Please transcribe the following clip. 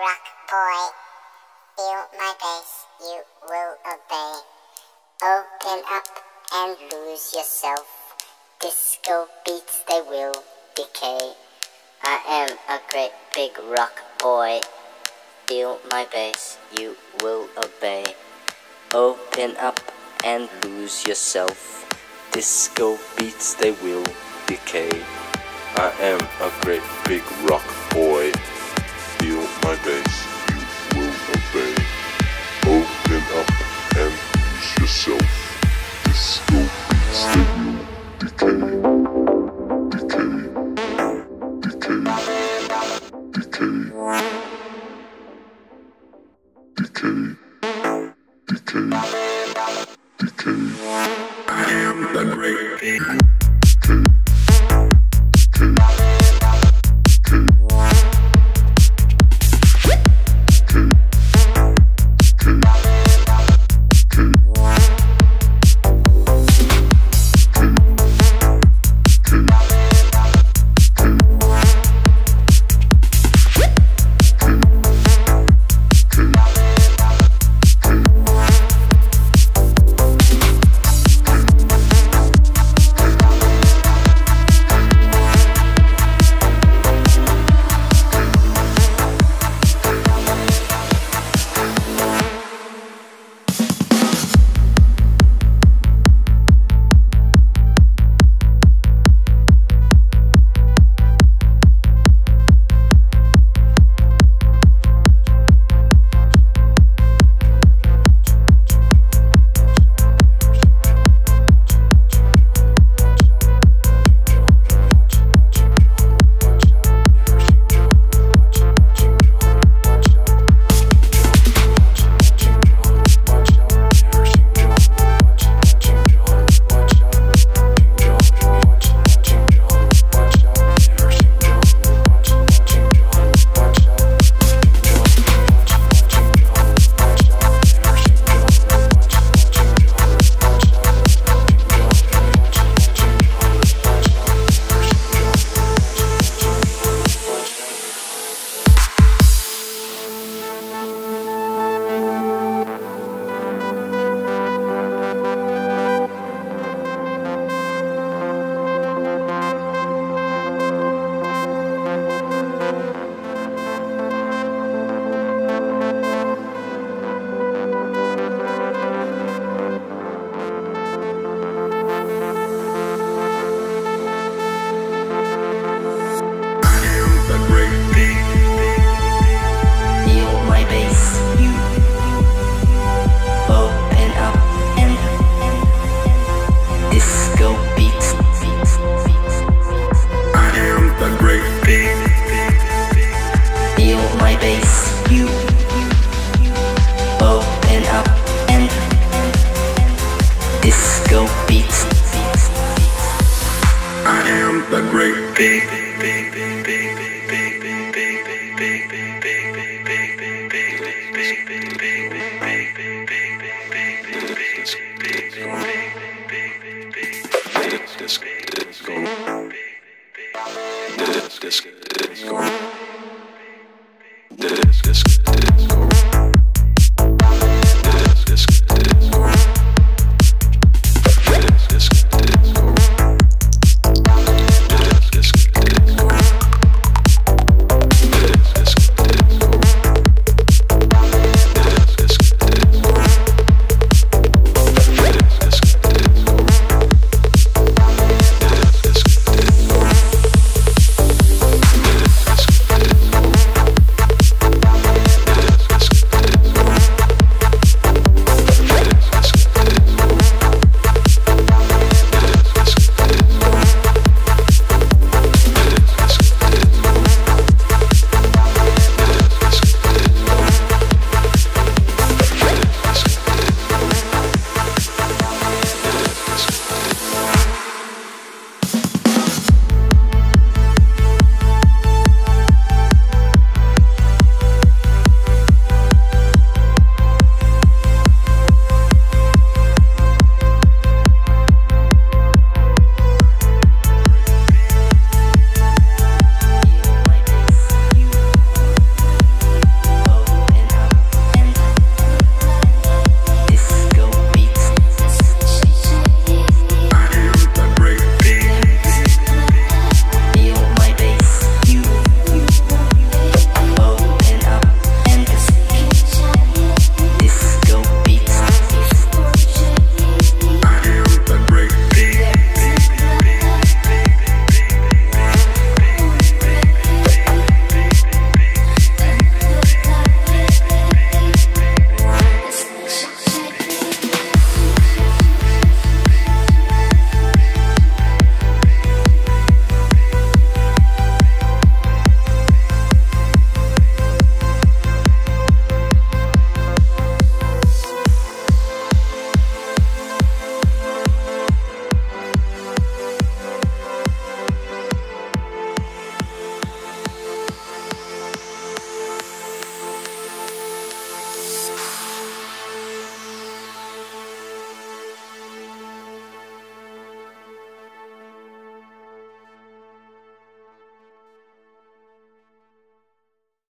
rock boy. Feel my bass, you will obey. Open up and lose yourself. Disco beats, they will decay. I am a great big rock boy. Feel my bass, you will obey. Open up and lose yourself. Disco beats, they will decay. I am a great big rock my you will obey. Open up and lose yourself. Will decay. Decay. Decay. Decay. Decay. Decay. I am the great big Disco. Disco.